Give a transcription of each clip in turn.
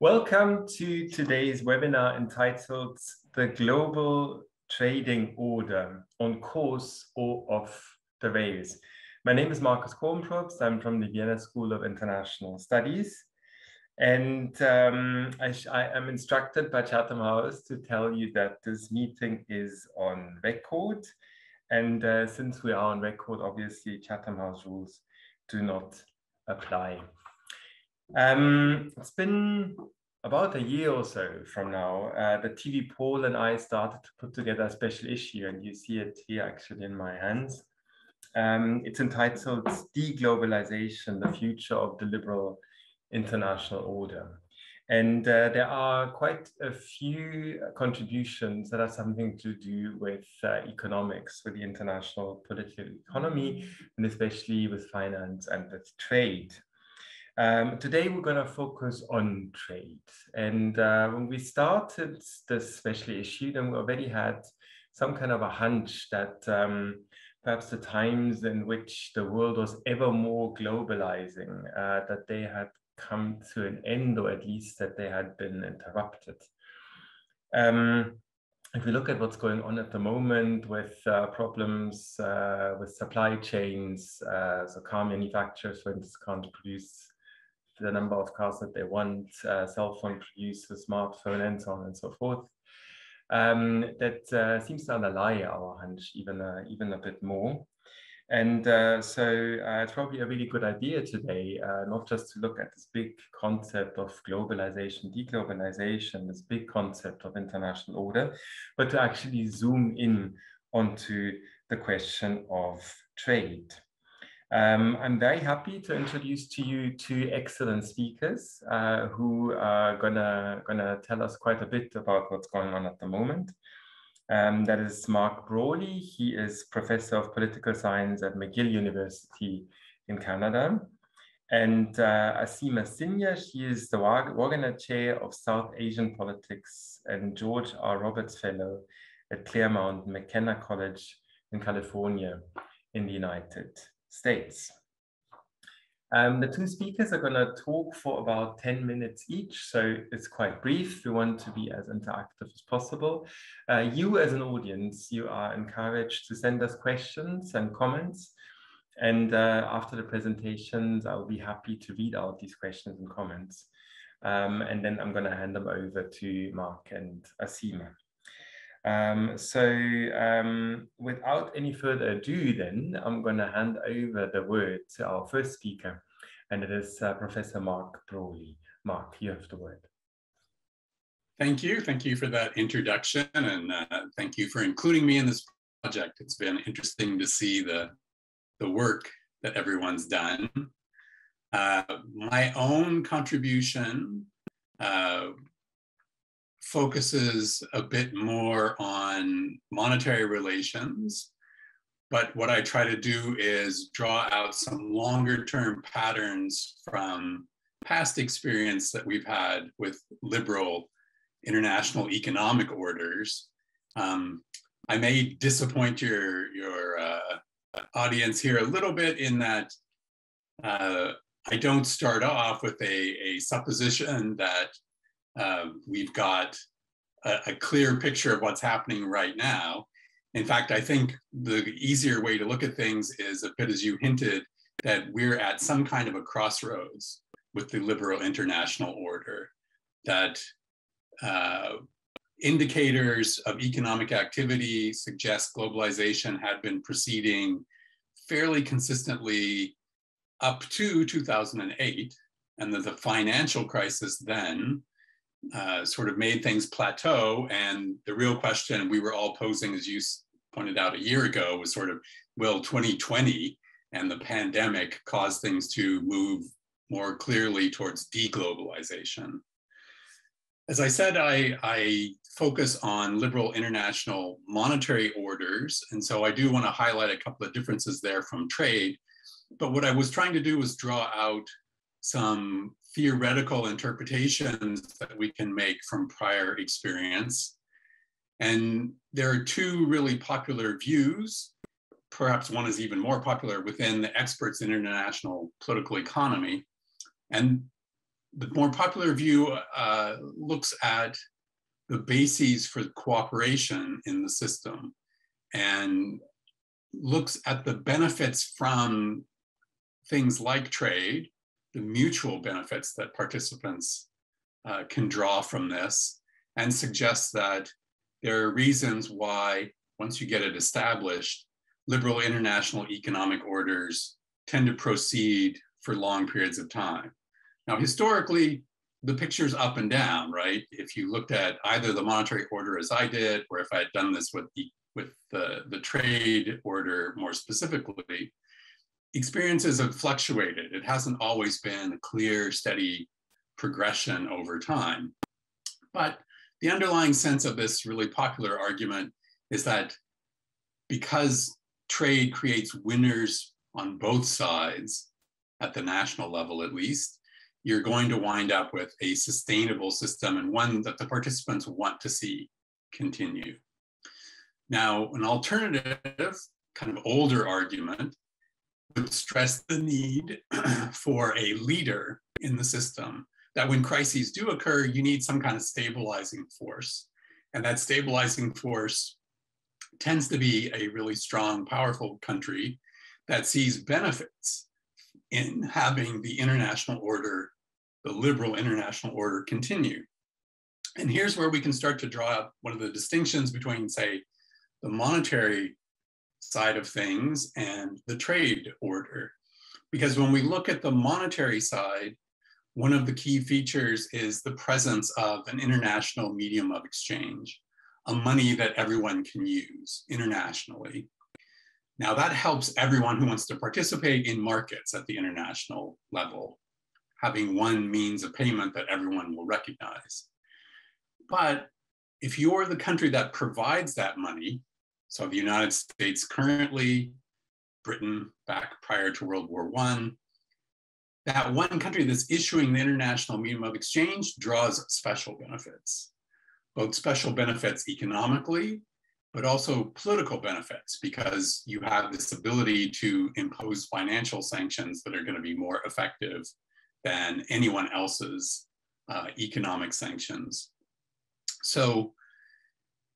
Welcome to today's webinar entitled The Global Trading Order on Course or Off the Rails. My name is Markus Kornprobst. I'm from the Vienna School of International Studies. And um, I, I, am instructed by Chatham House to tell you that this meeting is on record. And uh, since we are on record, obviously Chatham House rules do not apply. Um, it's been about a year or so from now. Uh, the TV Paul and I started to put together a special issue, and you see it here actually in my hands. Um, it's entitled Deglobalization, the Future of the Liberal International Order. And uh, there are quite a few contributions that have something to do with uh, economics, with the international political economy, and especially with finance and with trade. Um, today we're going to focus on trade. And uh, when we started this special issue, then we already had some kind of a hunch that um, perhaps the times in which the world was ever more globalizing, uh, that they had come to an end, or at least that they had been interrupted. Um, if we look at what's going on at the moment with uh, problems uh, with supply chains, uh, so car manufacturers, for instance, can't produce the number of cars that they want, uh, cell phone producers, smartphone, and so on and so forth. Um, that uh, seems to underlie our hunch even, uh, even a bit more. And uh, so uh, it's probably a really good idea today, uh, not just to look at this big concept of globalization, deglobalization, this big concept of international order, but to actually zoom in onto the question of trade. Um, I'm very happy to introduce to you two excellent speakers uh, who are gonna, gonna tell us quite a bit about what's going on at the moment. Um, that is Mark Brawley. He is Professor of Political Science at McGill University in Canada. And uh, Aseema Sinha, she is the Wagener Chair of South Asian Politics and George R. Roberts Fellow at Claremont McKenna College in California in the United States. Um, the two speakers are going to talk for about 10 minutes each, so it's quite brief. We want to be as interactive as possible. Uh, you as an audience, you are encouraged to send us questions and comments. And uh, after the presentations, I'll be happy to read out these questions and comments. Um, and then I'm going to hand them over to Mark and Aseema. Um, so um, without any further ado then, I'm going to hand over the word to our first speaker, and it is uh, Professor Mark Brawley. Mark, you have the word. Thank you. Thank you for that introduction, and uh, thank you for including me in this project. It's been interesting to see the, the work that everyone's done. Uh, my own contribution uh, focuses a bit more on monetary relations. But what I try to do is draw out some longer term patterns from past experience that we've had with liberal international economic orders. Um, I may disappoint your, your uh, audience here a little bit in that uh, I don't start off with a, a supposition that um, we've got a, a clear picture of what's happening right now. In fact, I think the easier way to look at things is a bit as you hinted that we're at some kind of a crossroads with the liberal international order, that uh, indicators of economic activity suggest globalization had been proceeding fairly consistently up to 2008, and that the financial crisis then uh, sort of made things plateau. And the real question we were all posing, as you pointed out a year ago, was sort of will 2020 and the pandemic cause things to move more clearly towards deglobalization? As I said, I, I focus on liberal international monetary orders. And so I do want to highlight a couple of differences there from trade. But what I was trying to do was draw out some theoretical interpretations that we can make from prior experience. And there are two really popular views. Perhaps one is even more popular within the experts in international political economy. And the more popular view uh, looks at the bases for cooperation in the system and looks at the benefits from things like trade, the mutual benefits that participants uh, can draw from this, and suggests that there are reasons why, once you get it established, liberal international economic orders tend to proceed for long periods of time. Now, historically, the picture's up and down, right? If you looked at either the monetary order as I did, or if I had done this with the, with the, the trade order more specifically, experiences have fluctuated. It hasn't always been a clear, steady progression over time. But the underlying sense of this really popular argument is that because trade creates winners on both sides, at the national level at least, you're going to wind up with a sustainable system and one that the participants want to see continue. Now, an alternative, kind of older argument would stress the need for a leader in the system, that when crises do occur, you need some kind of stabilizing force. And that stabilizing force tends to be a really strong, powerful country that sees benefits in having the international order, the liberal international order continue. And here's where we can start to draw up one of the distinctions between, say, the monetary side of things and the trade order. Because when we look at the monetary side, one of the key features is the presence of an international medium of exchange, a money that everyone can use internationally. Now that helps everyone who wants to participate in markets at the international level, having one means of payment that everyone will recognize. But if you're the country that provides that money, so the United States currently, Britain back prior to World War I, that one country that's issuing the international medium of exchange draws special benefits, both special benefits economically but also political benefits because you have this ability to impose financial sanctions that are going to be more effective than anyone else's uh, economic sanctions. So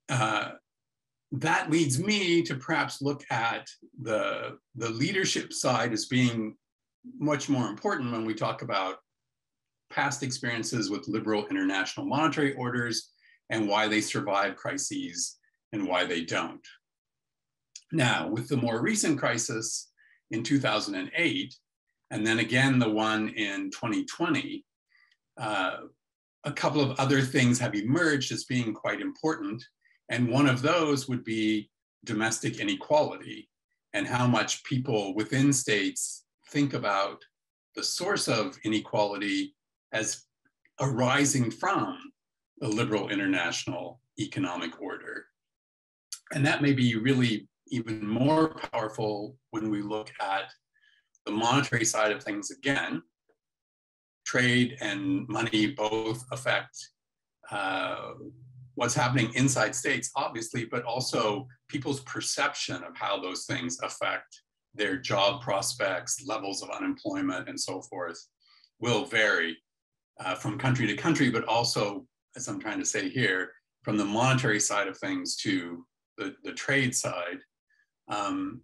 uh, that leads me to perhaps look at the, the leadership side as being much more important when we talk about past experiences with liberal international monetary orders and why they survive crises and why they don't. Now, with the more recent crisis in 2008, and then again the one in 2020, uh, a couple of other things have emerged as being quite important. And one of those would be domestic inequality and how much people within states think about the source of inequality as arising from the liberal international economic order. And that may be really even more powerful when we look at the monetary side of things again. Trade and money both affect uh, what's happening inside states, obviously, but also people's perception of how those things affect their job prospects, levels of unemployment, and so forth will vary uh, from country to country, but also, as I'm trying to say here, from the monetary side of things to the, the trade side. Um,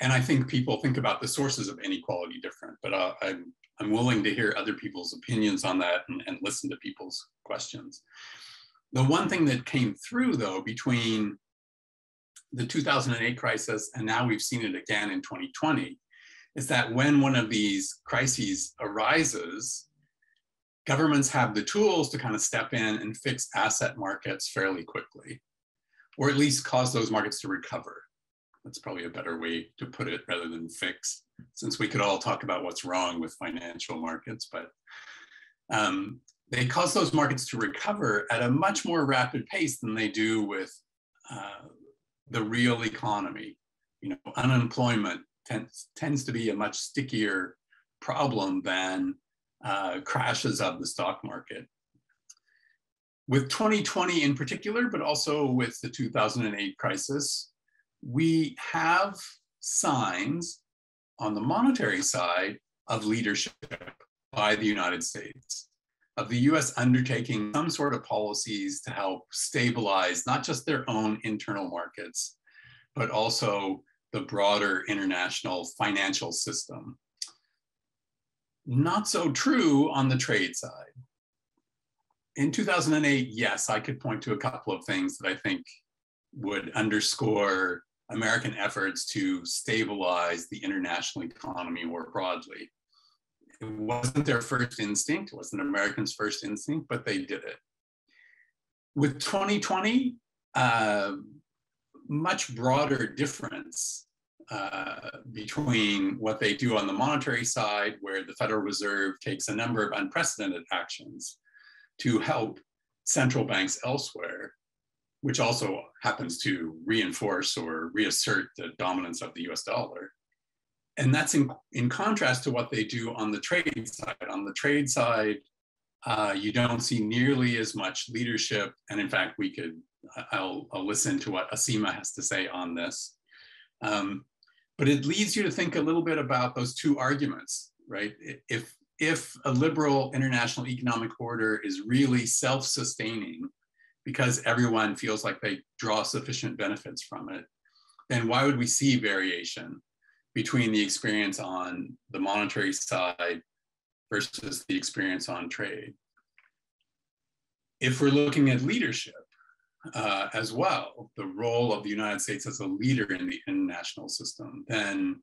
and I think people think about the sources of inequality different, but uh, I'm, I'm willing to hear other people's opinions on that and, and listen to people's questions. The one thing that came through though between the 2008 crisis and now we've seen it again in 2020 is that when one of these crises arises, governments have the tools to kind of step in and fix asset markets fairly quickly or at least cause those markets to recover. That's probably a better way to put it rather than fix, since we could all talk about what's wrong with financial markets, but um, they cause those markets to recover at a much more rapid pace than they do with uh, the real economy. You know, unemployment tends, tends to be a much stickier problem than uh, crashes of the stock market with 2020 in particular, but also with the 2008 crisis, we have signs on the monetary side of leadership by the United States. Of the US undertaking some sort of policies to help stabilize not just their own internal markets, but also the broader international financial system. Not so true on the trade side. In 2008, yes, I could point to a couple of things that I think would underscore American efforts to stabilize the international economy more broadly. It wasn't their first instinct, it wasn't Americans' first instinct, but they did it. With 2020, uh, much broader difference uh, between what they do on the monetary side, where the Federal Reserve takes a number of unprecedented actions to help central banks elsewhere, which also happens to reinforce or reassert the dominance of the US dollar. And that's in, in contrast to what they do on the trade side. On the trade side, uh, you don't see nearly as much leadership. And in fact, we could, I'll, I'll listen to what Aseema has to say on this. Um, but it leads you to think a little bit about those two arguments, right? If, if a liberal international economic order is really self-sustaining, because everyone feels like they draw sufficient benefits from it, then why would we see variation between the experience on the monetary side versus the experience on trade? If we're looking at leadership uh, as well, the role of the United States as a leader in the international system, then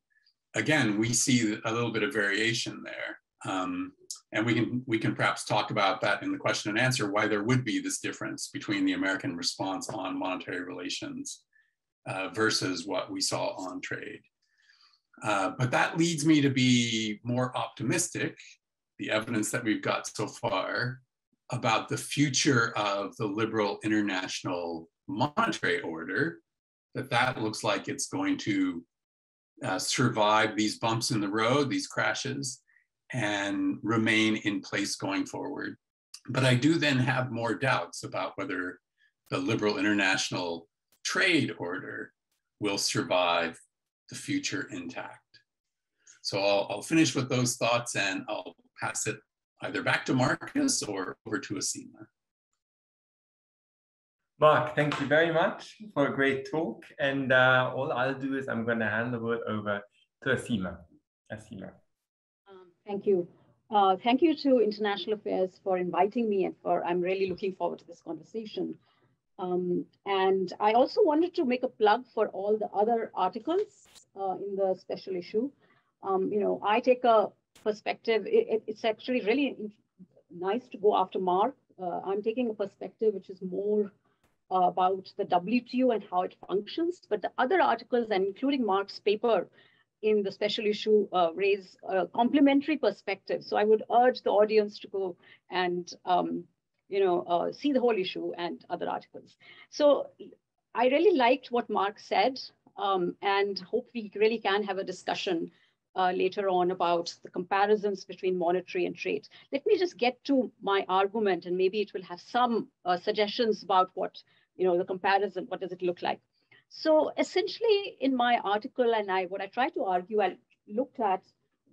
again, we see a little bit of variation there. Um, and we can, we can perhaps talk about that in the question and answer, why there would be this difference between the American response on monetary relations uh, versus what we saw on trade. Uh, but that leads me to be more optimistic, the evidence that we've got so far, about the future of the liberal international monetary order, that that looks like it's going to uh, survive these bumps in the road, these crashes, and remain in place going forward. But I do then have more doubts about whether the liberal international trade order will survive the future intact. So I'll, I'll finish with those thoughts and I'll pass it either back to Markus or over to Aseema. Mark, thank you very much for a great talk. And uh, all I'll do is I'm going to hand the word over to Aseema. Aseema. Thank you. Uh, thank you to International Affairs for inviting me and for, I'm really looking forward to this conversation. Um, and I also wanted to make a plug for all the other articles uh, in the special issue. Um, you know, I take a perspective, it, it's actually really nice to go after Mark. Uh, I'm taking a perspective which is more uh, about the WTO and how it functions, but the other articles, and including Mark's paper, in the special issue uh, raise a complementary perspective. So I would urge the audience to go and um, you know uh, see the whole issue and other articles. So I really liked what Mark said, um, and hope we really can have a discussion uh, later on about the comparisons between monetary and trade. Let me just get to my argument, and maybe it will have some uh, suggestions about what you know the comparison. What does it look like? So essentially in my article and I, what I try to argue, I looked at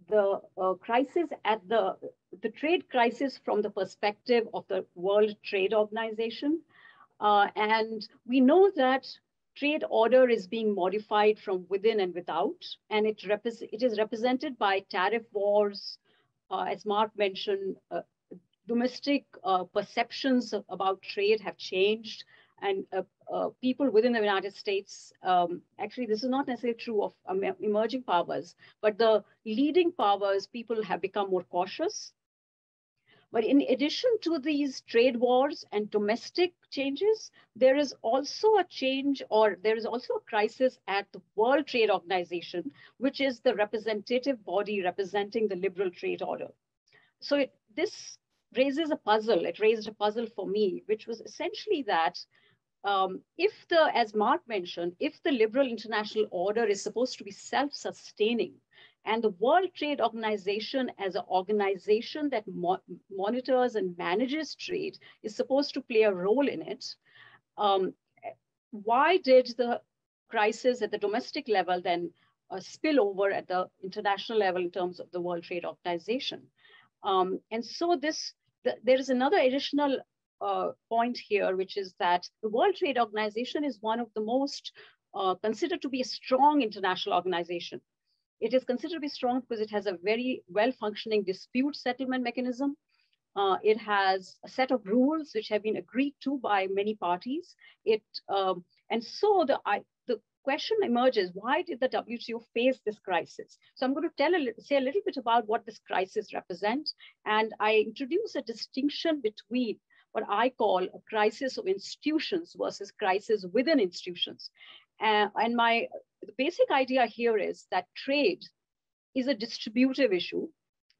the uh, crisis at the, the trade crisis from the perspective of the World Trade Organization. Uh, and we know that trade order is being modified from within and without, and it, it is represented by tariff wars, uh, as Mark mentioned, uh, domestic uh, perceptions about trade have changed and uh, uh, people within the United States, um, actually, this is not necessarily true of um, emerging powers, but the leading powers, people have become more cautious. But in addition to these trade wars and domestic changes, there is also a change or there is also a crisis at the World Trade Organization, which is the representative body representing the liberal trade order. So it, this raises a puzzle. It raised a puzzle for me, which was essentially that um, if the, as Mark mentioned, if the liberal international order is supposed to be self-sustaining, and the World Trade Organization as an organization that mo monitors and manages trade is supposed to play a role in it, um, why did the crisis at the domestic level then uh, spill over at the international level in terms of the World Trade Organization? Um, and so this the, there is another additional uh, point here, which is that the World Trade Organization is one of the most uh, considered to be a strong international organization. It is be strong because it has a very well-functioning dispute settlement mechanism. Uh, it has a set of rules which have been agreed to by many parties. It um, and so the I, the question emerges: Why did the WTO face this crisis? So I'm going to tell a, say a little bit about what this crisis represents, and I introduce a distinction between what I call a crisis of institutions versus crisis within institutions. Uh, and my basic idea here is that trade is a distributive issue.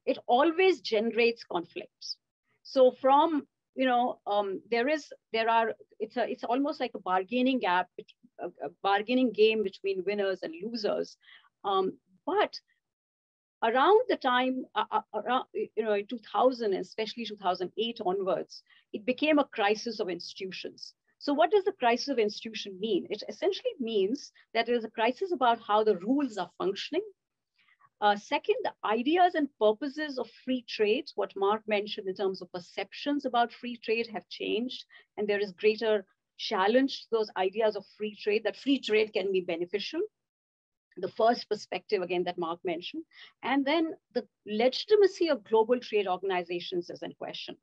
It always generates conflicts. So from you know um, there is there are it's a it's almost like a bargaining gap, a, bargaining game between winners and losers. Um, but around the time uh, around you know in 2000 especially 2008 onwards it became a crisis of institutions so what does the crisis of institution mean? It essentially means that there is a crisis about how the rules are functioning. Uh, second, the ideas and purposes of free trade, what Mark mentioned in terms of perceptions about free trade have changed, and there is greater challenge to those ideas of free trade, that free trade can be beneficial. The first perspective, again, that Mark mentioned. And then the legitimacy of global trade organizations is in question.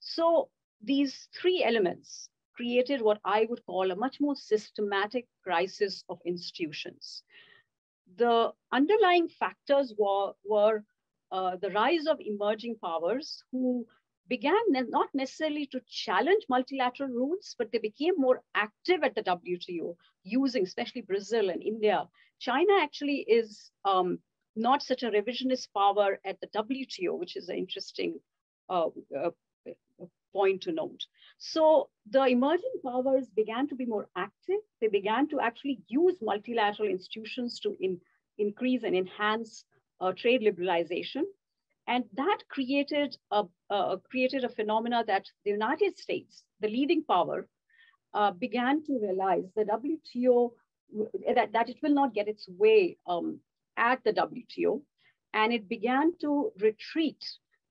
So these three elements, created what I would call a much more systematic crisis of institutions. The underlying factors were, were uh, the rise of emerging powers who began not necessarily to challenge multilateral rules, but they became more active at the WTO, using especially Brazil and India. China actually is um, not such a revisionist power at the WTO, which is an interesting uh, uh, point to note. So the emerging powers began to be more active. They began to actually use multilateral institutions to in, increase and enhance uh, trade liberalization. And that created a, uh, created a phenomena that the United States, the leading power, uh, began to realize the WTO, that, that it will not get its way um, at the WTO. And it began to retreat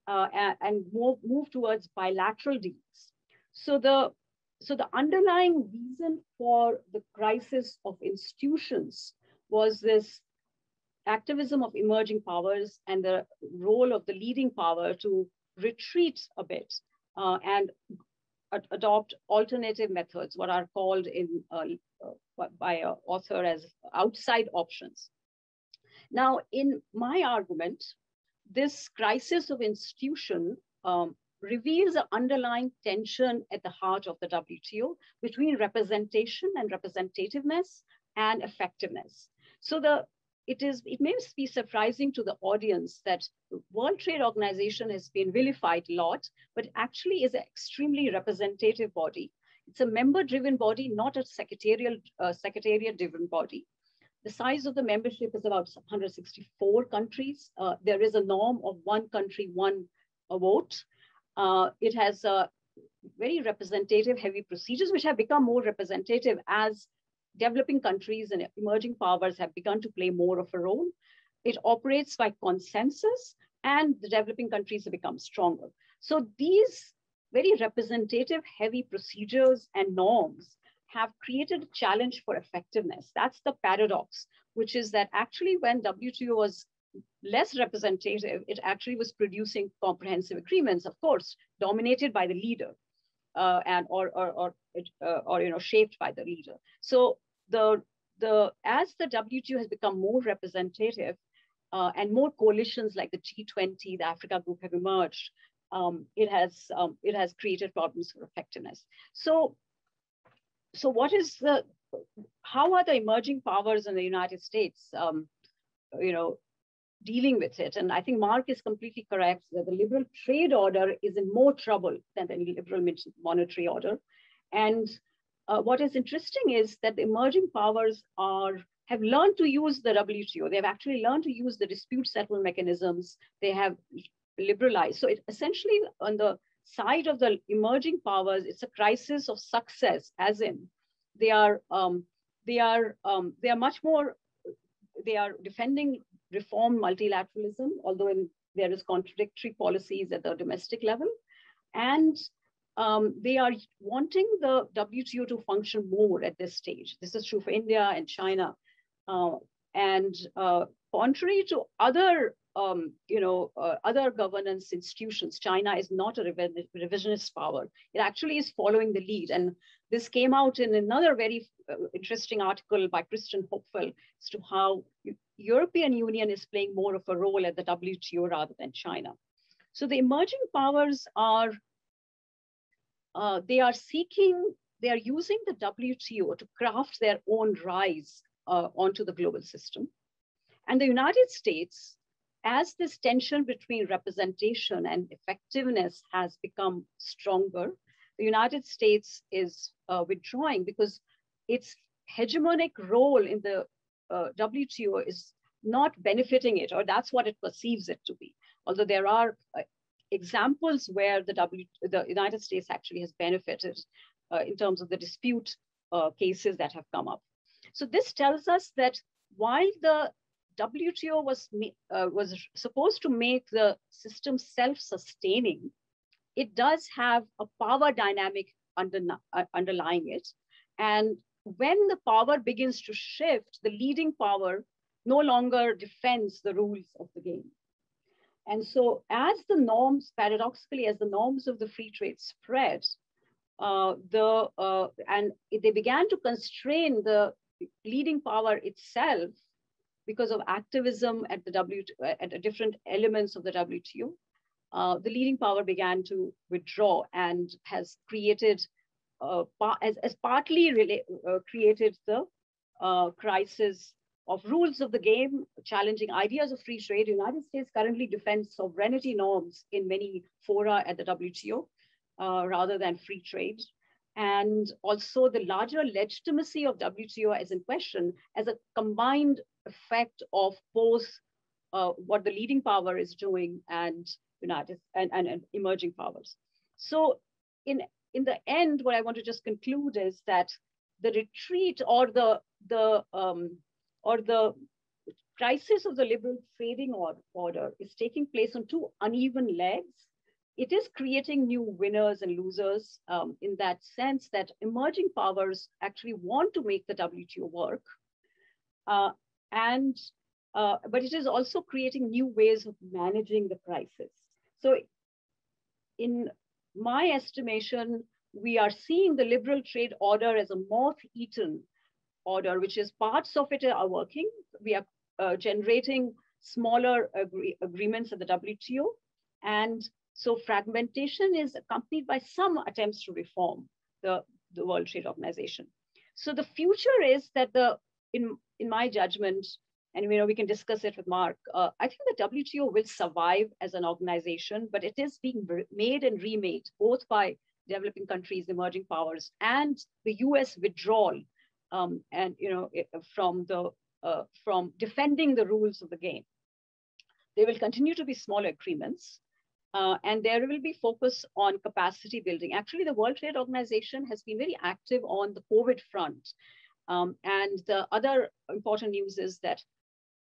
uh, and move, move towards bilateral deals. So the, so the underlying reason for the crisis of institutions was this activism of emerging powers and the role of the leading power to retreat a bit uh, and adopt alternative methods, what are called in uh, by an author as outside options. Now, in my argument, this crisis of institution um, reveals an underlying tension at the heart of the WTO between representation and representativeness and effectiveness. So the it is it may be surprising to the audience that World Trade Organization has been vilified a lot, but actually is an extremely representative body. It's a member-driven body, not a secretarial uh, secretariat-driven body. The size of the membership is about 164 countries. Uh, there is a norm of one country, one vote. Uh, it has uh, very representative, heavy procedures, which have become more representative as developing countries and emerging powers have begun to play more of a role. It operates by consensus, and the developing countries have become stronger. So these very representative, heavy procedures and norms have created a challenge for effectiveness. That's the paradox, which is that actually when WTO was less representative, it actually was producing comprehensive agreements, of course, dominated by the leader uh, and or or or, uh, or you know shaped by the leader. So the the as the WTO has become more representative uh, and more coalitions like the G20, the Africa Group have emerged, um, it has um, it has created problems for effectiveness. So so what is the how are the emerging powers in the United States, um, you know, dealing with it? And I think Mark is completely correct that the liberal trade order is in more trouble than the liberal monetary order. And uh, what is interesting is that the emerging powers are have learned to use the WTO. They've actually learned to use the dispute settlement mechanisms. They have liberalized. So it essentially on the side of the emerging powers, it's a crisis of success, as in they are um, they are um, they are much more they are defending reform multilateralism, although in, there is contradictory policies at the domestic level. And um, they are wanting the WTO to function more at this stage. This is true for India and China. Uh, and uh, contrary to other, um, you know, uh, other governance institutions, China is not a revisionist power. It actually is following the lead. And this came out in another very uh, interesting article by Kristen Hopewell as to how European Union is playing more of a role at the WTO rather than China. So the emerging powers are, uh, they are seeking, they are using the WTO to craft their own rise uh, onto the global system. And the United States, as this tension between representation and effectiveness has become stronger, the United States is uh, withdrawing because its hegemonic role in the uh, WTO is not benefiting it, or that's what it perceives it to be. Although there are uh, examples where the, w, the United States actually has benefited uh, in terms of the dispute uh, cases that have come up. So this tells us that while the WTO was, uh, was supposed to make the system self-sustaining, it does have a power dynamic under, uh, underlying it. And when the power begins to shift, the leading power no longer defends the rules of the game. And so as the norms, paradoxically, as the norms of the free trade spread, uh, the, uh, and they began to constrain the leading power itself because of activism at the W, at different elements of the WTO, uh, the leading power began to withdraw and has created uh, as, as partly really, uh, created the uh, crisis of rules of the game, challenging ideas of free trade. The United States currently defends sovereignty norms in many fora at the WTO uh, rather than free trade. And also the larger legitimacy of WTO as in question as a combined effect of both uh, what the leading power is doing and United and, and, and emerging powers. So in in the end, what I want to just conclude is that the retreat or the the um, or the crisis of the liberal trading order is taking place on two uneven legs. It is creating new winners and losers um, in that sense that emerging powers actually want to make the WTO work. Uh, and, uh, but it is also creating new ways of managing the crisis. So in my estimation, we are seeing the liberal trade order as a moth-eaten order, which is parts of it are working. We are uh, generating smaller agree agreements at the WTO. And so fragmentation is accompanied by some attempts to reform the, the World Trade Organization. So the future is that the, in, in my judgment, and you know we can discuss it with Mark. Uh, I think the WTO will survive as an organization, but it is being made and remade both by developing countries, emerging powers, and the U.S. withdrawal, um, and you know from the uh, from defending the rules of the game. There will continue to be smaller agreements, uh, and there will be focus on capacity building. Actually, the World Trade Organization has been very active on the COVID front. Um, and the other important news is that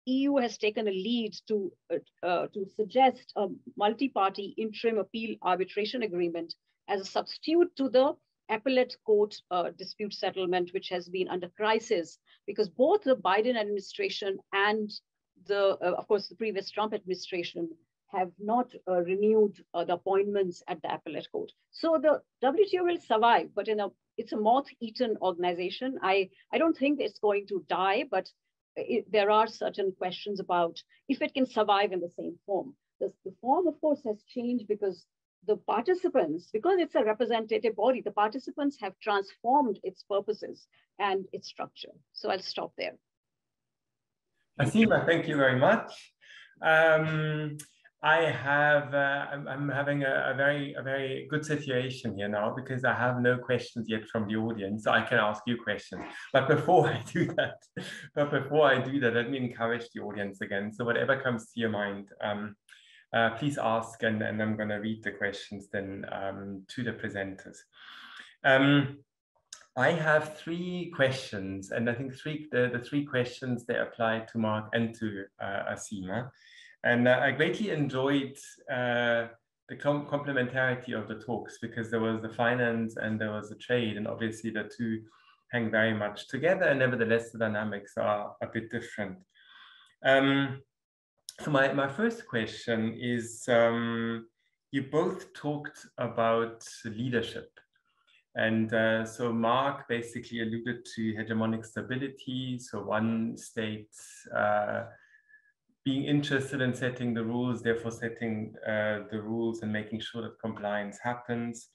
EU has taken a lead to, uh, uh, to suggest a multi-party interim appeal arbitration agreement as a substitute to the appellate court uh, dispute settlement, which has been under crisis because both the Biden administration and the, uh, of course, the previous Trump administration have not uh, renewed uh, the appointments at the appellate court. So the WTO will survive, but in a it's a moth-eaten organization. I, I don't think it's going to die, but it, there are certain questions about if it can survive in the same form. The, the form, of course, has changed because the participants, because it's a representative body, the participants have transformed its purposes and its structure. So I'll stop there. Aseema, thank you very much. Um, I have, uh, I'm, I'm, having a, a, very, a very good situation here now because I have no questions yet from the audience, so I can ask you questions. But before I do that, but before I do that, let me encourage the audience again. So whatever comes to your mind, um, uh, please ask, and, and I'm going to read the questions then um, to the presenters. Um, I have three questions, and I think three the, the three questions they apply to Mark and to uh, Aseema. And uh, I greatly enjoyed uh, the complementarity of the talks because there was the finance and there was the trade, and obviously the two hang very much together, and nevertheless the dynamics are a bit different. Um, so my, my first question is, um, you both talked about leadership. And uh, so Mark basically alluded to hegemonic stability. So one state uh, being interested in setting the rules, therefore setting uh, the rules and making sure that compliance happens.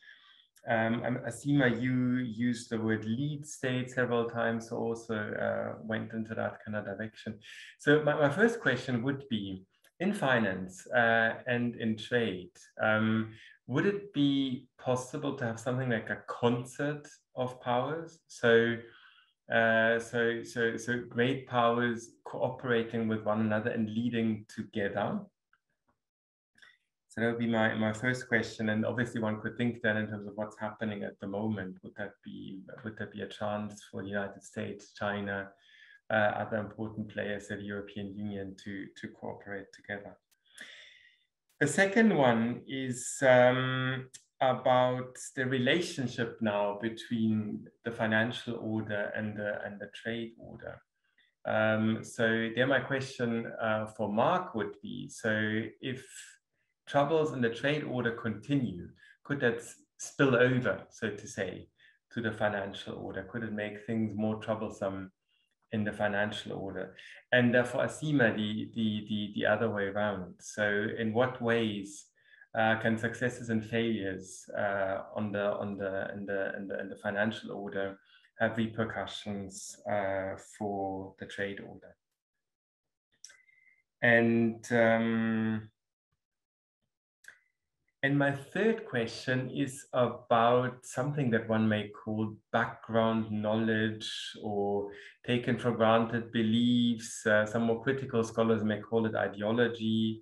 Um, Aseema, you used the word lead state several times, so also uh, went into that kind of direction. So my, my first question would be, in finance uh, and in trade, um, would it be possible to have something like a concert of powers? So, uh, so, so, so great powers cooperating with one another and leading together. So that would be my, my first question. And obviously one could think then in terms of what's happening at the moment, would that be, would that be a chance for the United States, China, uh, other important players of the European Union to, to cooperate together? The second one is um, about the relationship now between the financial order and the, and the trade order. Um, so there my question uh, for Mark would be, so if troubles in the trade order continue, could that spill over, so to say, to the financial order? Could it make things more troublesome in the financial order? And uh, for Aseema, the, the, the, the other way around. So in what ways uh, can successes and failures uh, on the, on the, in, the, in, the, in the financial order have repercussions uh, for the trade order? And um, and my third question is about something that one may call background knowledge or taken for granted beliefs. Uh, some more critical scholars may call it ideology.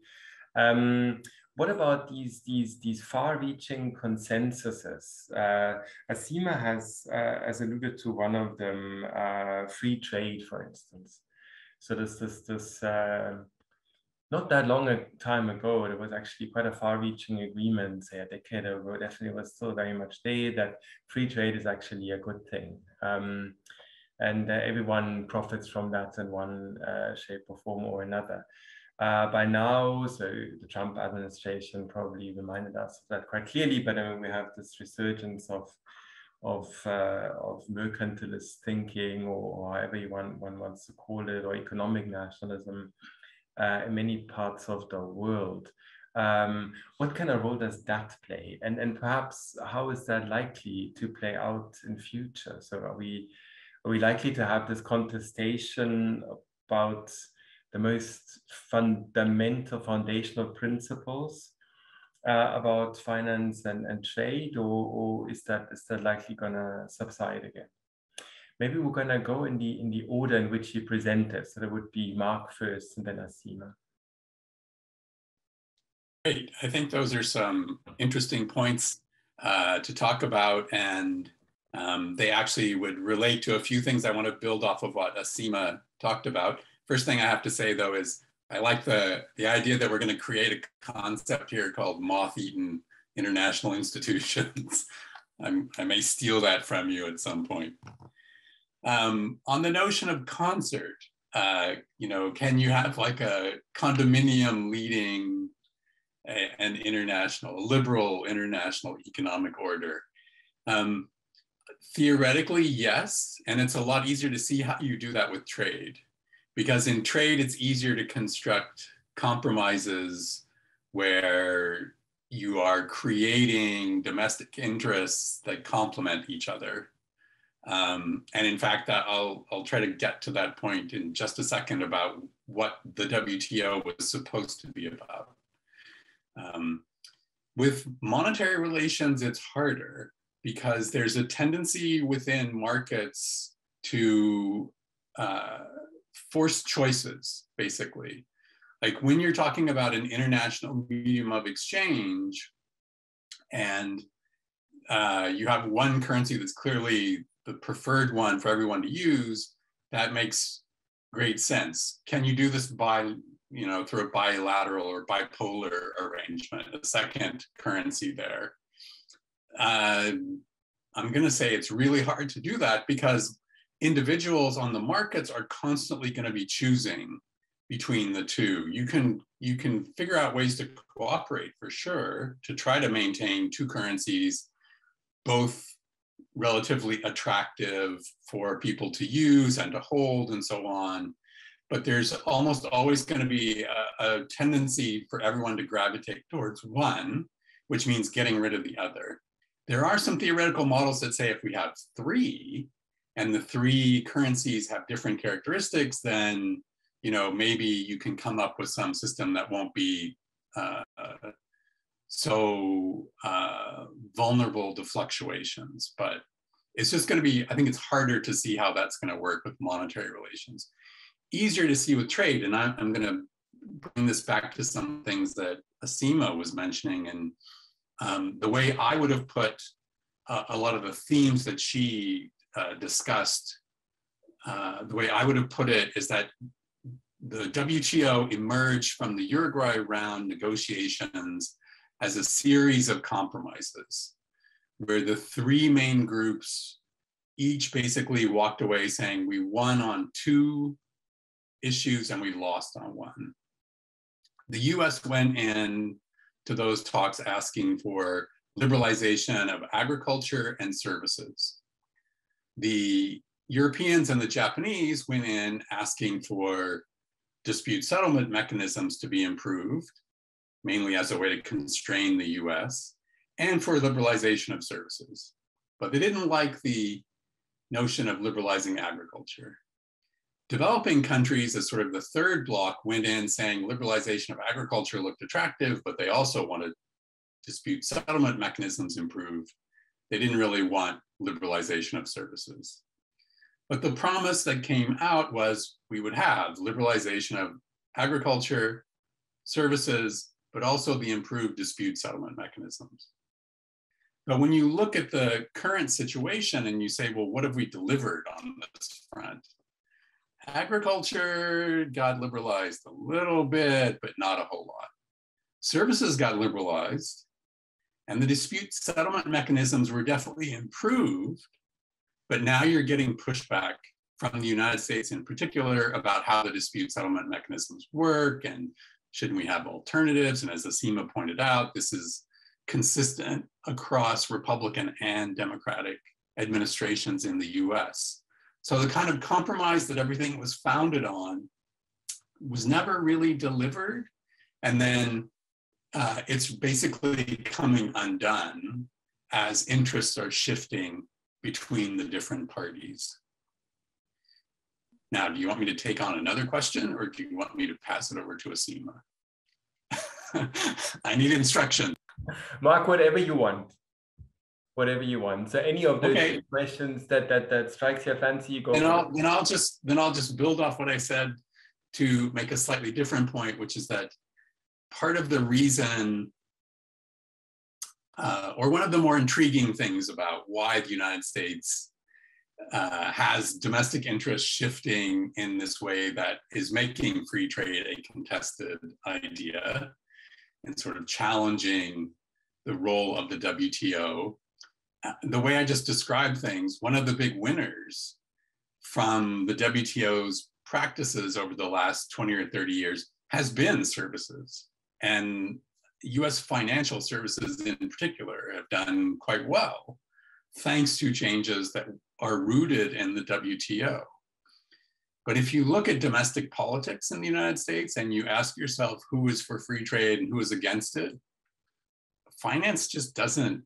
Um, what about these, these, these far-reaching consensuses? Uh, Aseema has, uh, has alluded to one of them, uh, free trade, for instance. So this, this, this uh, not that long a time ago, there was actually quite a far-reaching agreement, say a decade ago, definitely was still very much there, that free trade is actually a good thing. Um, and uh, everyone profits from that in one uh, shape or form or another. Uh, by now, so the Trump administration probably reminded us of that quite clearly, but I mean, we have this resurgence of of, uh, of mercantilist thinking or, or however you want, one wants to call it, or economic nationalism, uh, in many parts of the world. Um, what kind of role does that play? And, and perhaps how is that likely to play out in future? So are we, are we likely to have this contestation about the most fundamental foundational principles uh, about finance and, and trade, or, or is that is that likely gonna subside again? maybe we're going to go in the in the order in which you presented. So that would be Mark first and then Aseema. Great. I think those are some interesting points uh, to talk about. And um, they actually would relate to a few things I want to build off of what Aseema talked about. First thing I have to say, though, is I like the, the idea that we're going to create a concept here called moth-eaten international institutions. I'm, I may steal that from you at some point. Um, on the notion of concert, uh, you know, can you have like a condominium leading a, an international, liberal international economic order? Um, theoretically, yes. And it's a lot easier to see how you do that with trade. Because in trade, it's easier to construct compromises where you are creating domestic interests that complement each other. Um, and in fact, I'll, I'll try to get to that point in just a second about what the WTO was supposed to be about. Um, with monetary relations, it's harder because there's a tendency within markets to uh, force choices, basically. Like when you're talking about an international medium of exchange and uh, you have one currency that's clearly the preferred one for everyone to use, that makes great sense. Can you do this by, you know, through a bilateral or bipolar arrangement, a second currency there. Uh, I'm going to say it's really hard to do that because individuals on the markets are constantly going to be choosing between the two. You can you can figure out ways to cooperate for sure to try to maintain two currencies, both relatively attractive for people to use and to hold and so on. But there's almost always going to be a, a tendency for everyone to gravitate towards one, which means getting rid of the other. There are some theoretical models that say if we have three and the three currencies have different characteristics, then you know maybe you can come up with some system that won't be uh, so uh, vulnerable to fluctuations. But it's just going to be, I think it's harder to see how that's going to work with monetary relations. Easier to see with trade. And I'm, I'm going to bring this back to some things that Aseema was mentioning. And um, the way I would have put a lot of the themes that she uh, discussed, uh, the way I would have put it is that the WTO emerged from the Uruguay round negotiations as a series of compromises where the three main groups each basically walked away saying we won on two issues and we lost on one. The US went in to those talks asking for liberalization of agriculture and services. The Europeans and the Japanese went in asking for dispute settlement mechanisms to be improved, mainly as a way to constrain the US, and for liberalization of services. But they didn't like the notion of liberalizing agriculture. Developing countries, as sort of the third block, went in saying liberalization of agriculture looked attractive, but they also wanted dispute settlement mechanisms improved. They didn't really want liberalization of services. But the promise that came out was we would have liberalization of agriculture, services, but also the improved dispute settlement mechanisms. But when you look at the current situation and you say, well, what have we delivered on this front? Agriculture got liberalized a little bit, but not a whole lot. Services got liberalized, and the dispute settlement mechanisms were definitely improved, but now you're getting pushback from the United States in particular about how the dispute settlement mechanisms work and shouldn't we have alternatives? And as Aseema pointed out, this is consistent across Republican and Democratic administrations in the US. So the kind of compromise that everything was founded on was never really delivered. And then uh, it's basically coming undone as interests are shifting between the different parties. Now, do you want me to take on another question or do you want me to pass it over to Aseema? I need instruction. Mark, whatever you want. Whatever you want. So any of those okay. questions that that that strikes your fancy, you go. Then I'll then I'll just then I'll just build off what I said to make a slightly different point, which is that part of the reason uh, or one of the more intriguing things about why the United States uh, has domestic interests shifting in this way that is making free trade a contested idea and sort of challenging the role of the WTO. Uh, the way I just described things, one of the big winners from the WTO's practices over the last 20 or 30 years has been services. And US financial services in particular have done quite well, thanks to changes that are rooted in the WTO. But if you look at domestic politics in the United States and you ask yourself who is for free trade and who is against it, finance just doesn't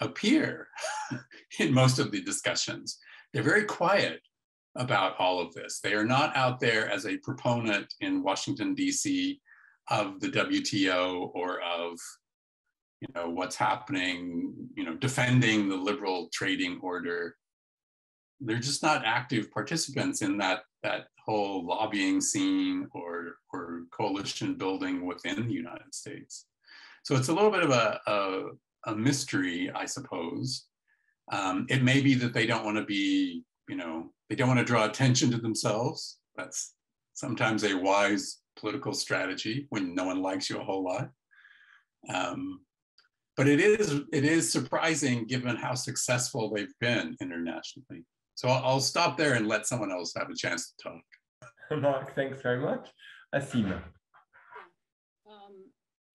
appear in most of the discussions. They're very quiet about all of this. They are not out there as a proponent in Washington, D.C. of the WTO or of you know what's happening you know defending the liberal trading order they're just not active participants in that that whole lobbying scene or or coalition building within the United States. So it's a little bit of a, a, a mystery, I suppose. Um, it may be that they don't want to be, you know, they don't want to draw attention to themselves. That's sometimes a wise political strategy when no one likes you a whole lot. Um, but it is it is surprising given how successful they've been internationally. So I'll, I'll stop there and let someone else have a chance to talk. Mark, thanks very much. Aseema. Um,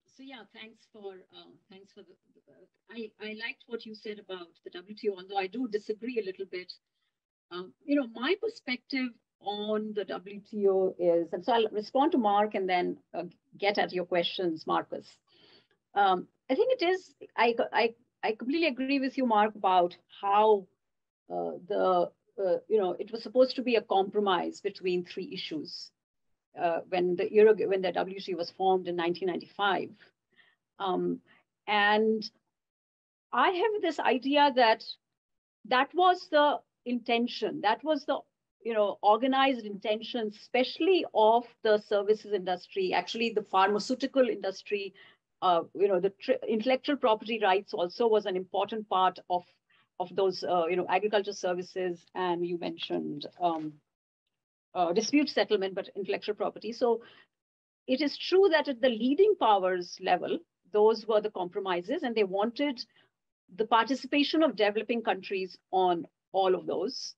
so yeah, thanks for uh, thanks for the, the, I I liked what you said about the WTO, although I do disagree a little bit. Um, you know, my perspective on the WTO is, and so I'll respond to Mark and then uh, get at your questions, Markus. Um, I think it is, I, I, I completely agree with you, Mark, about how uh, the, uh, you know, it was supposed to be a compromise between three issues uh, when the Euro, when the WTO was formed in 1995. Um, and I have this idea that that was the intention, that was the you know, organized intention, especially of the services industry, actually the pharmaceutical industry, uh, you know, the intellectual property rights also was an important part of, of those, uh, you know, agriculture services. And you mentioned um, uh, dispute settlement, but intellectual property. So it is true that at the leading powers level, those were the compromises and they wanted the participation of developing countries on all of those.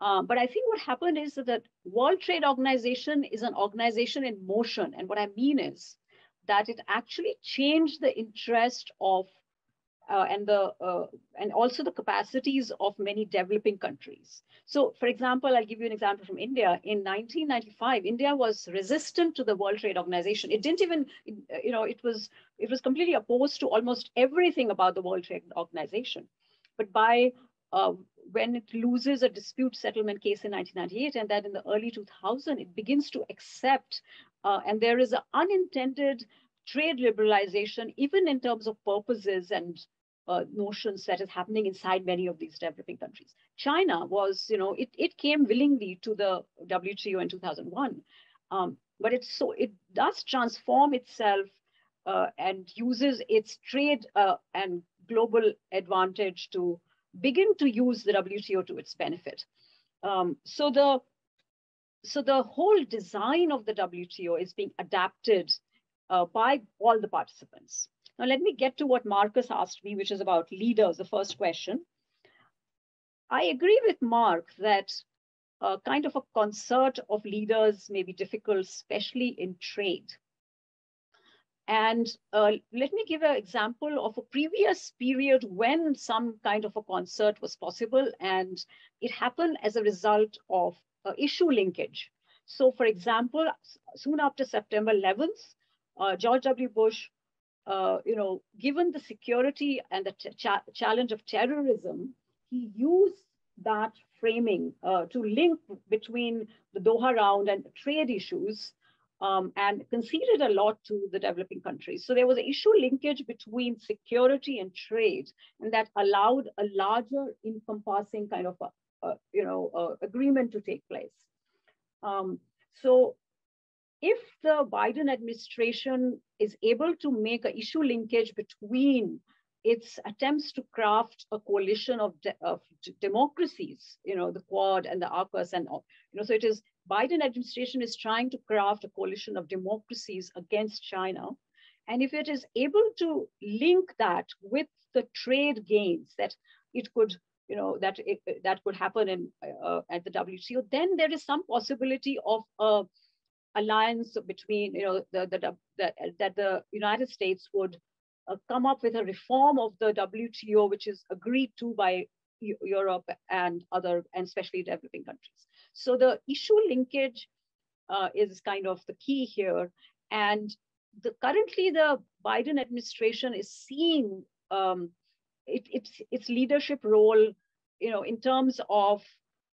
Um, but I think what happened is that World Trade Organization is an organization in motion. And what I mean is that it actually changed the interest of uh, and the uh, and also the capacities of many developing countries. So, for example, I'll give you an example from India. In 1995, India was resistant to the World Trade Organization. It didn't even, you know, it was it was completely opposed to almost everything about the World Trade Organization. But by uh, when it loses a dispute settlement case in 1998 and that in the early 2000 it begins to accept uh, and there is an unintended trade liberalization even in terms of purposes and uh, notions that is happening inside many of these developing countries. China was you know it, it came willingly to the wto in 2001 um, but it's so it does transform itself uh, and uses its trade uh, and global advantage to begin to use the WTO to its benefit. Um, so the so the whole design of the WTO is being adapted uh, by all the participants. Now let me get to what Markus asked me, which is about leaders, the first question. I agree with Mark that a kind of a concert of leaders may be difficult, especially in trade. And uh, let me give an example of a previous period when some kind of a concert was possible, and it happened as a result of uh, issue linkage. So, for example, soon after September 11th, uh, George W. Bush, uh, you know, given the security and the cha challenge of terrorism, he used that framing uh, to link between the Doha round and trade issues um, and conceded a lot to the developing countries. So there was an issue linkage between security and trade, and that allowed a larger encompassing kind of a, a you know agreement to take place. Um, so if the Biden administration is able to make an issue linkage between its attempts to craft a coalition of, de of democracies, you know, the Quad and the AUKUS and, you know, so it is Biden administration is trying to craft a coalition of democracies against China. And if it is able to link that with the trade gains that it could, you know, that it, that could happen in uh, at the WTO, then there is some possibility of a alliance between, you know, the, the, the that the United States would uh, come up with a reform of the WTO, which is agreed to by Europe and other, and especially developing countries. So the issue linkage uh, is kind of the key here. And the, currently the Biden administration is seeing um, it, its, its leadership role, you know, in terms of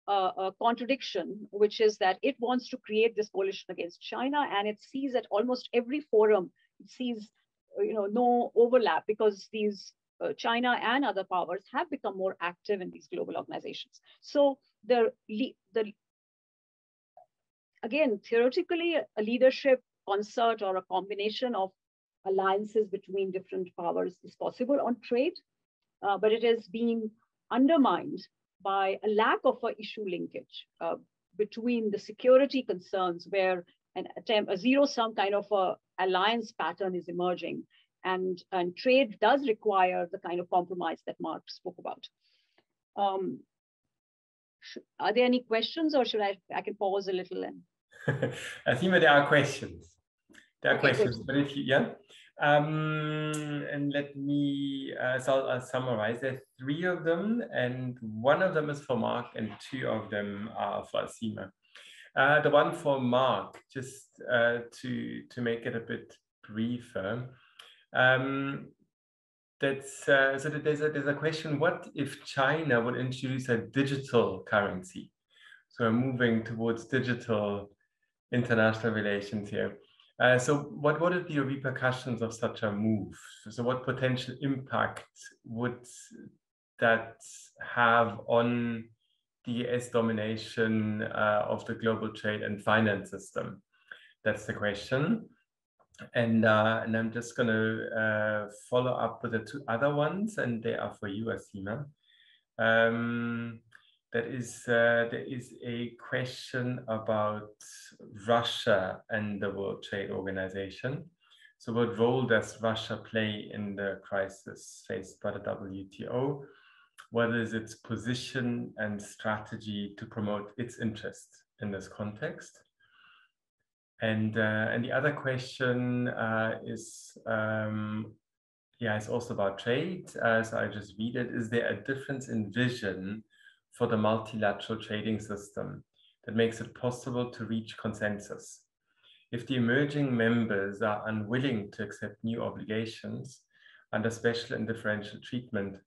uh, a contradiction, which is that it wants to create this coalition against China, and it sees at almost every forum, it sees, you know, no overlap because these uh, China and other powers have become more active in these global organizations. So the, the again, theoretically, a leadership concert or a combination of alliances between different powers is possible on trade, uh, but it is being undermined by a lack of a issue linkage uh, between the security concerns where an attempt, a zero sum kind of a alliance pattern is emerging. And, and trade does require the kind of compromise that Mark spoke about. Um, are there any questions or should I, I can pause a little and. I think there are questions. There are okay, questions, good. but if you, yeah. Um, and let me uh, so I'll, summarize. There's three of them, and one of them is for Mark, and two of them are for Aseema. Uh, the one for Mark, just uh, to to make it a bit briefer. Um, that's uh, so that there's a there's a question: What if China would introduce a digital currency? So we're moving towards digital international relations here. Uh, so what, what are the repercussions of such a move? So what potential impact would that have on the US domination uh, of the global trade and finance system? That's the question. And, uh, and I'm just going to uh, follow up with the two other ones, and they are for you, Aseema. Um, that is uh, there is a question about Russia and the World Trade Organization. So what role does Russia play in the crisis faced by the WTO? What is its position and strategy to promote its interest in this context? And, uh, and the other question uh, is, um, yeah, it's also about trade. Uh, so I just read it. Is there a difference in vision for the multilateral trading system that makes it possible to reach consensus. If the emerging members are unwilling to accept new obligations under special and differential treatment,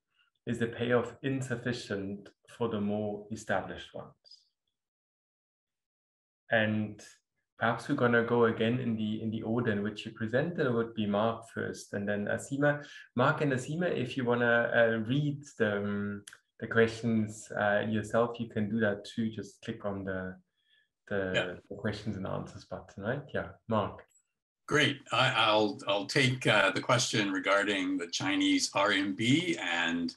is the payoff insufficient for the more established ones? And perhaps we're going to go again in the in the order in which you presented. It would be Mark first, and then Aseema. Mark and Aseema, if you want to uh, read the um, the questions uh, yourself, you can do that too. Just click on the the, yeah. the questions and answers button, right? Yeah, Mark. Great. I, will I'll take uh, the question regarding the Chinese RMB and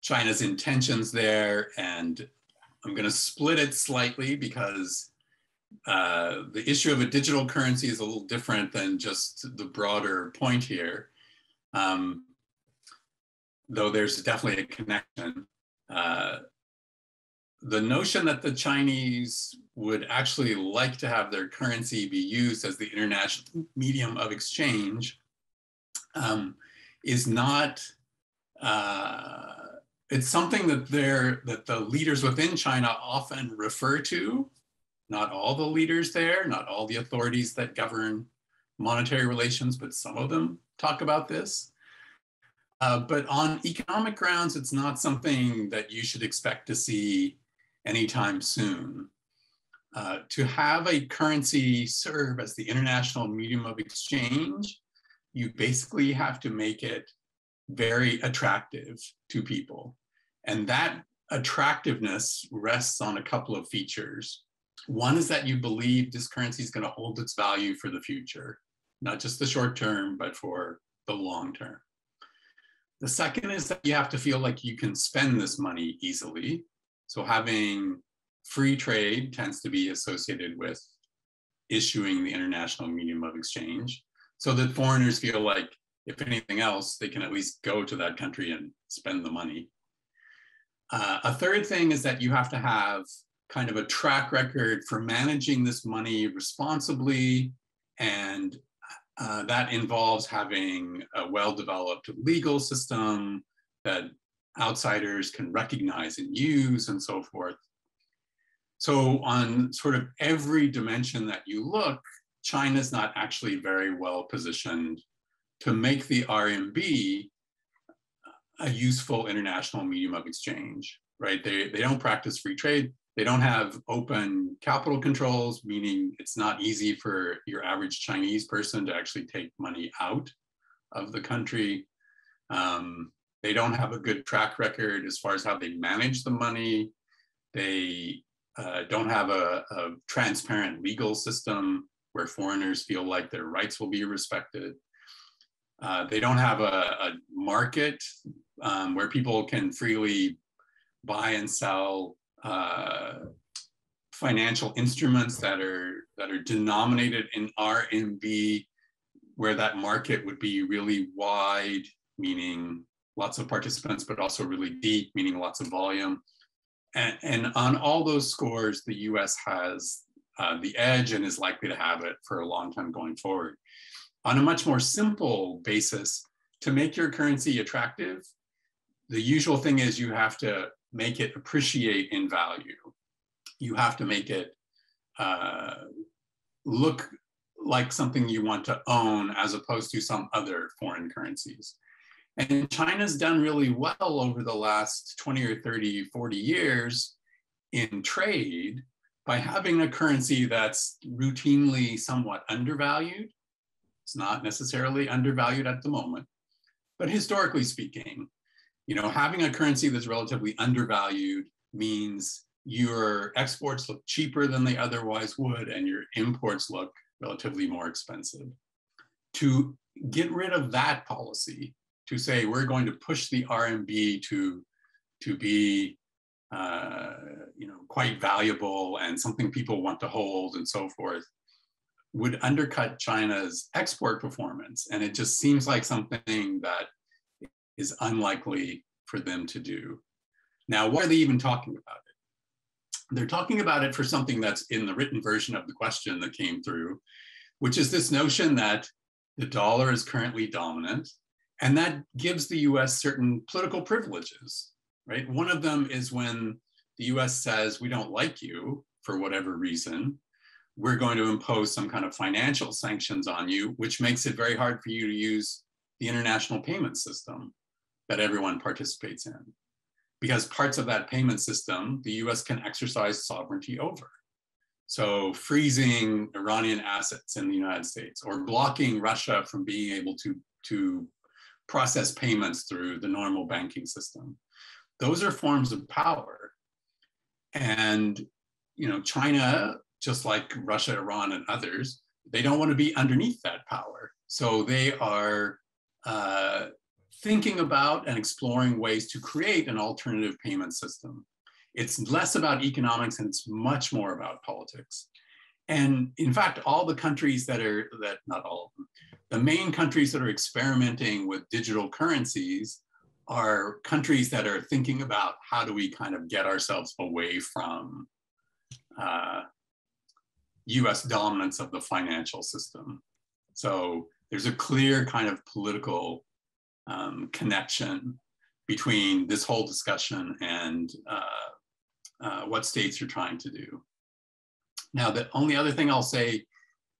China's intentions there, and I'm going to split it slightly because uh, the issue of a digital currency is a little different than just the broader point here. Um, though there's definitely a connection. Uh, the notion that the Chinese would actually like to have their currency be used as the international medium of exchange um, is not, uh, it's something that they're, that the leaders within China often refer to, not all the leaders there, not all the authorities that govern monetary relations, but some of them talk about this. Uh, but on economic grounds, it's not something that you should expect to see anytime soon. Uh, to have a currency serve as the international medium of exchange, you basically have to make it very attractive to people. And that attractiveness rests on a couple of features. One is that you believe this currency is going to hold its value for the future, not just the short term, but for the long term. The second is that you have to feel like you can spend this money easily. So having free trade tends to be associated with issuing the international medium of exchange so that foreigners feel like if anything else, they can at least go to that country and spend the money. Uh, a third thing is that you have to have kind of a track record for managing this money responsibly and uh, that involves having a well-developed legal system that outsiders can recognize and use and so forth. So on sort of every dimension that you look, China's not actually very well positioned to make the RMB a useful international medium of exchange, right? They, they don't practice free trade. They don't have open capital controls, meaning it's not easy for your average Chinese person to actually take money out of the country. Um, they don't have a good track record as far as how they manage the money. They uh, don't have a, a, transparent legal system where foreigners feel like their rights will be respected. Uh, they don't have a, a market um, where people can freely buy and sell uh, financial instruments that are that are denominated in RMB, where that market would be really wide, meaning lots of participants, but also really deep, meaning lots of volume. And, and on all those scores, the US has uh, the edge and is likely to have it for a long time going forward. On a much more simple basis, to make your currency attractive, the usual thing is you have to make it appreciate in value. You have to make it uh, look like something you want to own as opposed to some other foreign currencies. And China's done really well over the last 20 or 30, 40 years in trade by having a currency that's routinely somewhat undervalued. It's not necessarily undervalued at the moment, but historically speaking, you know, having a currency that's relatively undervalued means your exports look cheaper than they otherwise would and your imports look relatively more expensive. To get rid of that policy, to say we're going to push the RMB to, to be uh, you know, quite valuable and something people want to hold and so forth, would undercut China's export performance. And it just seems like something that is unlikely for them to do. Now, why are they even talking about it? They're talking about it for something that's in the written version of the question that came through, which is this notion that the dollar is currently dominant and that gives the US certain political privileges, right? One of them is when the US says, we don't like you for whatever reason, we're going to impose some kind of financial sanctions on you, which makes it very hard for you to use the international payment system that everyone participates in. Because parts of that payment system, the US can exercise sovereignty over. So freezing Iranian assets in the United States or blocking Russia from being able to, to process payments through the normal banking system. Those are forms of power. And you know, China, just like Russia, Iran, and others, they don't want to be underneath that power. So they are uh, thinking about and exploring ways to create an alternative payment system. It's less about economics and it's much more about politics. And in fact, all the countries that are, that not all of them, the main countries that are experimenting with digital currencies are countries that are thinking about how do we kind of get ourselves away from uh, US dominance of the financial system. So there's a clear kind of political um, connection between this whole discussion and uh, uh, what states are trying to do. Now, the only other thing I'll say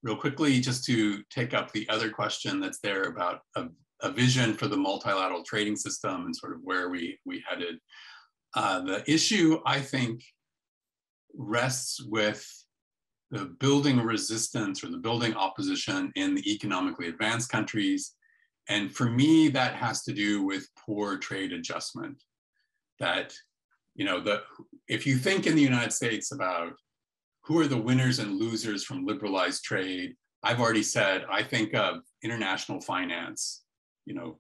real quickly, just to take up the other question that's there about a, a vision for the multilateral trading system and sort of where we, we headed. Uh, the issue, I think, rests with the building resistance or the building opposition in the economically advanced countries. And for me, that has to do with poor trade adjustment. That, you know, the, if you think in the United States about who are the winners and losers from liberalized trade? I've already said, I think of international finance, you know,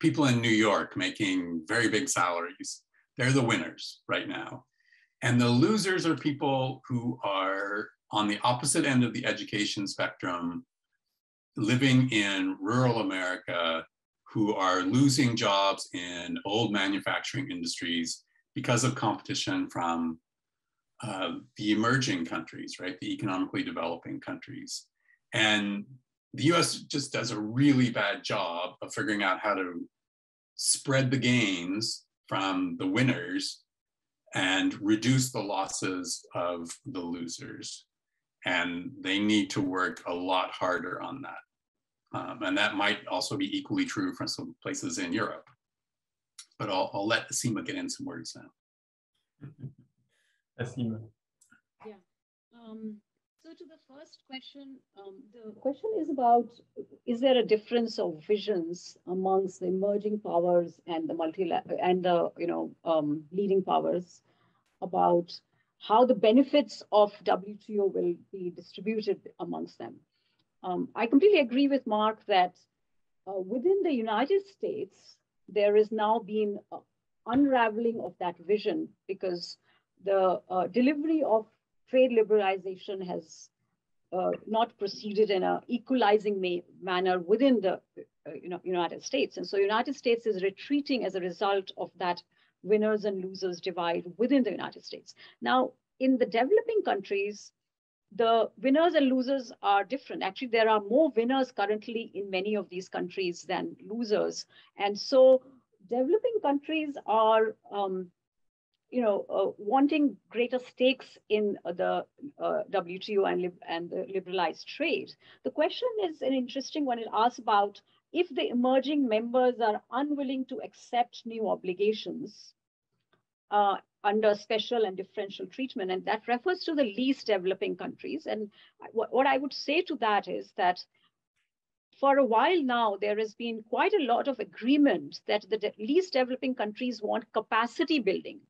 people in New York making very big salaries. They're the winners right now. And the losers are people who are on the opposite end of the education spectrum, living in rural America, who are losing jobs in old manufacturing industries because of competition from uh, the emerging countries, right? The economically developing countries. And the US just does a really bad job of figuring out how to spread the gains from the winners and reduce the losses of the losers. And they need to work a lot harder on that. Um, and that might also be equally true for some places in Europe. But I'll, I'll let Seema get in some words now. Aseema. Yeah. Um, so to the first question, um, the question is about, is there a difference of visions amongst the emerging powers and the multi and the you know um, leading powers about how the benefits of WTO will be distributed amongst them? Um, I completely agree with Mark that uh, within the United States, there is now been unraveling of that vision because the uh, delivery of trade liberalization has uh, not proceeded in an equalizing manner within the uh, you know, United States. And so United States is retreating as a result of that winners and losers divide within the United States. Now, in the developing countries, the winners and losers are different. Actually, there are more winners currently in many of these countries than losers. And so developing countries are um, you know, uh, wanting greater stakes in uh, the uh, WTO and, and the liberalized trade. The question is an interesting one. It asks about if the emerging members are unwilling to accept new obligations uh, under special and differential treatment, and that refers to the least developing countries. And what, what I would say to that is that for a while now, there has been quite a lot of agreement that the de least developing countries want capacity building.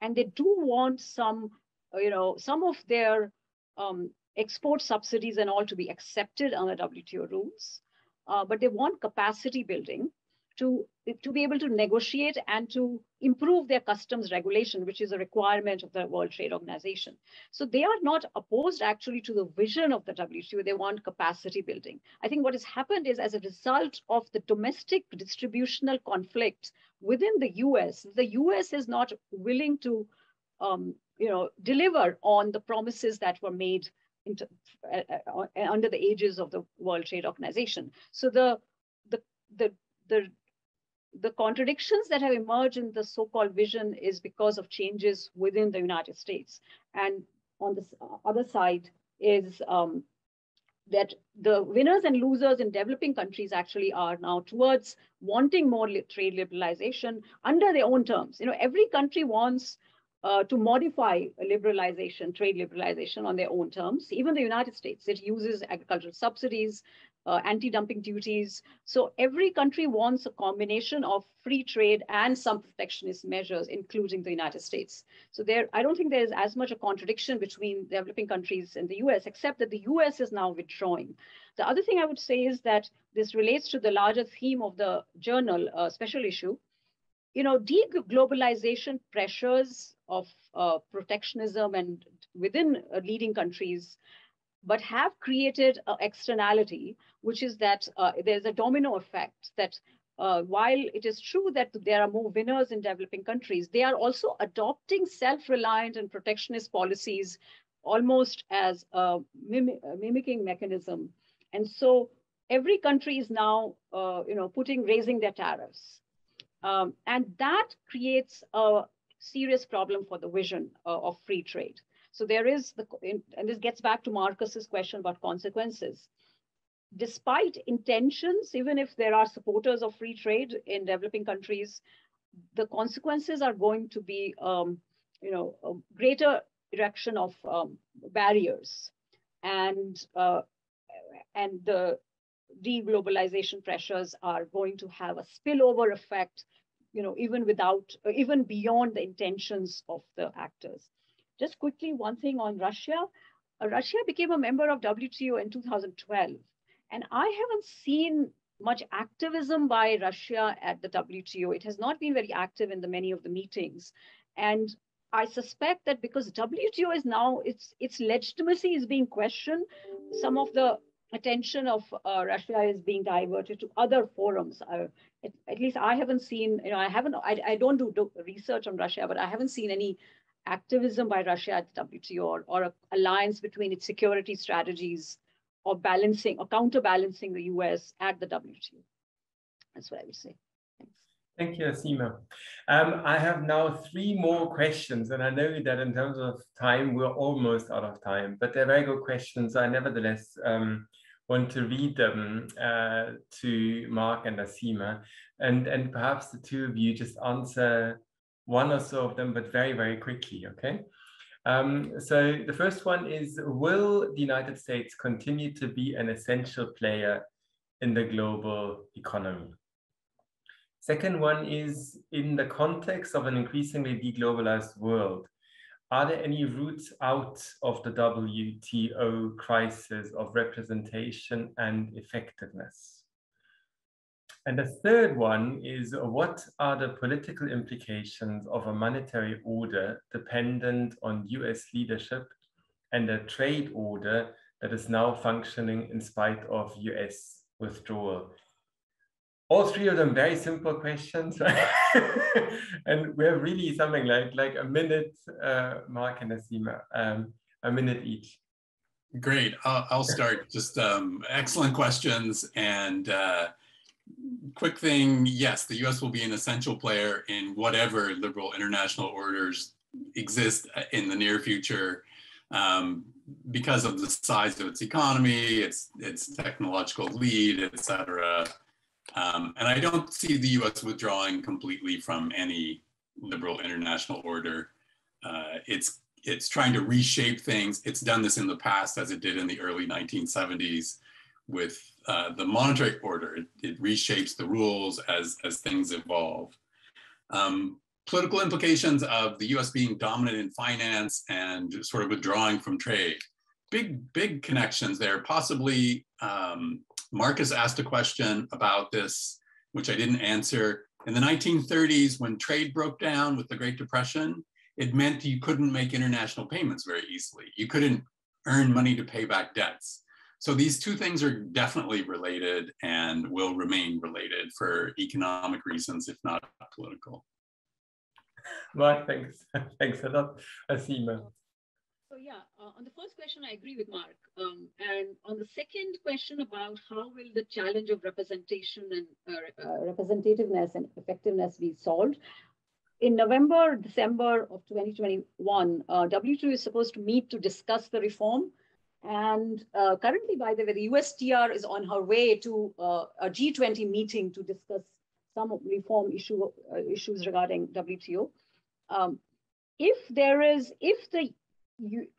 And they do want some, you know, some of their um, export subsidies and all to be accepted under WTO rules, uh, but they want capacity building to, to be able to negotiate and to improve their customs regulation, which is a requirement of the World Trade Organization. So they are not opposed actually to the vision of the WTO. They want capacity building. I think what has happened is as a result of the domestic distributional conflict within the US, the US is not willing to um, you know, deliver on the promises that were made into, uh, uh, under the aegis of the World Trade Organization. So the, the, the, the the contradictions that have emerged in the so-called vision is because of changes within the United States. And on the other side is um, that the winners and losers in developing countries actually are now towards wanting more trade liberalization under their own terms. You know, every country wants uh, to modify liberalization, trade liberalization on their own terms. Even the United States, it uses agricultural subsidies, uh, anti-dumping duties. So every country wants a combination of free trade and some protectionist measures, including the United States. So there, I don't think there's as much a contradiction between developing countries and the US, except that the US is now withdrawing. The other thing I would say is that this relates to the larger theme of the journal, uh, special issue. You know, deglobalization pressures of uh, protectionism and within uh, leading countries but have created an externality, which is that uh, there's a domino effect that uh, while it is true that there are more winners in developing countries, they are also adopting self-reliant and protectionist policies almost as a, mim mimicking mechanism. And so every country is now, uh, you know, putting, raising their tariffs. Um, and that creates a serious problem for the vision uh, of free trade. So there is the, and this gets back to Markus's question about consequences. Despite intentions, even if there are supporters of free trade in developing countries, the consequences are going to be, um, you know, a greater erection of um, barriers, and uh, and the deglobalization pressures are going to have a spillover effect, you know, even without, even beyond the intentions of the actors. Just quickly, one thing on Russia. Uh, Russia became a member of WTO in 2012. And I haven't seen much activism by Russia at the WTO. It has not been very active in the many of the meetings. And I suspect that because WTO is now, its, its legitimacy is being questioned, some of the attention of uh, Russia is being diverted to other forums. Uh, at, at, least I haven't seen, you know, I haven't, I, I don't do, do research on Russia, but I haven't seen any activism by Russia at the WTO or, or an alliance between its security strategies or balancing or counterbalancing the US at the WTO. That's what I would say. Thanks. Thank you, Aseema. Um, I have now three more questions, and I know that in terms of time, we're almost out of time, but they're very good questions. I nevertheless um, want to read them uh, to Mark and Aseema, and, and perhaps the two of you just answer one or so of them, but very, very quickly, okay? Um, so the first one is, will the United States continue to be an essential player in the global economy? Second one is, in the context of an increasingly deglobalized world, are there any routes out of the WTO crisis of representation and effectiveness? And the third one is what are the political implications of a monetary order dependent on US leadership and a trade order that is now functioning in spite of US withdrawal. All three of them very simple questions, and we have really something like like a minute, uh, Mark and Aseema, um, a minute each. Great. I'll, I'll start. Just um, excellent questions and. Uh, quick thing yes, the US will be an essential player in whatever liberal international orders exist in the near future um, because of the size of its economy, its, its technological lead, et cetera. Um, and I don't see the US withdrawing completely from any liberal international order. Uh, it's, it's trying to reshape things. It's done this in the past as it did in the early 1970s with uh, the monetary order. It, it, reshapes the rules as, as things evolve. Um, political implications of the US being dominant in finance and sort of withdrawing from trade. Big, big connections there. Possibly um, Markus asked a question about this, which I didn't answer. In the 1930s, when trade broke down with the Great Depression, it meant you couldn't make international payments very easily. You couldn't earn money to pay back debts. So these two things are definitely related and will remain related for economic reasons, if not political. Mark, thanks. thanks a lot, Aseema. So yeah, uh, on the first question, I agree with Mark. Um, and on the second question about how will the challenge of representation and uh, uh, representativeness and effectiveness be solved, in November, December of 2021, uh, WTO is supposed to meet to discuss the reform and uh, currently, by the way, the USTR is on her way to uh, a G20 meeting to discuss some reform issue, uh, issues regarding WTO. Um, if there is, if the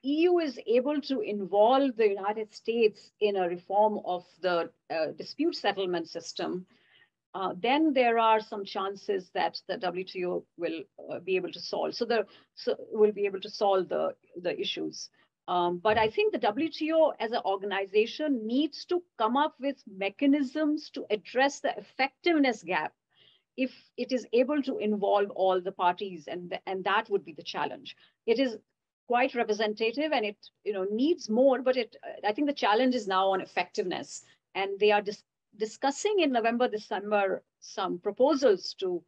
EU is able to involve the United States in a reform of the uh, dispute settlement system, uh, then there are some chances that the WTO will uh, be able to solve. So the so will be able to solve the the issues. Um, but I think the WTO as an organization needs to come up with mechanisms to address the effectiveness gap if it is able to involve all the parties and, and that would be the challenge. It is quite representative and it you know needs more, but it I think the challenge is now on effectiveness and they are dis discussing in November, December some proposals to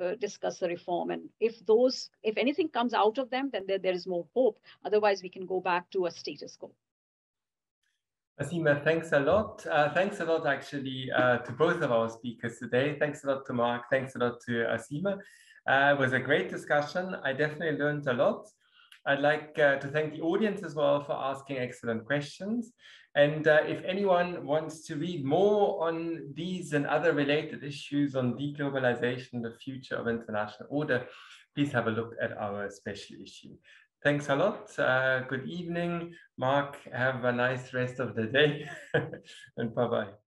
uh, discuss the reform. And if those, if anything comes out of them, then there, there is more hope. Otherwise, we can go back to a status quo. Aseema, thanks a lot. Uh, thanks a lot, actually, uh, to both of our speakers today. Thanks a lot to Mark. Thanks a lot to Aseema. Uh, it was a great discussion. I definitely learned a lot. I'd like uh, to thank the audience as well for asking excellent questions. And uh, if anyone wants to read more on these and other related issues on deglobalization, the future of international order, please have a look at our special issue. Thanks a lot. Uh, good evening, Mark. Have a nice rest of the day and bye-bye.